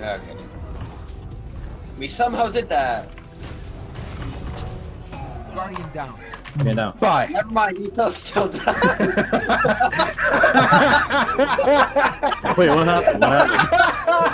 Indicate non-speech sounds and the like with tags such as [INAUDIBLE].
Okay. We somehow did that. Guardian down. Yeah, no. Bye. Never mind, you just killed that. [LAUGHS] Wait, what happened? What happened? [LAUGHS]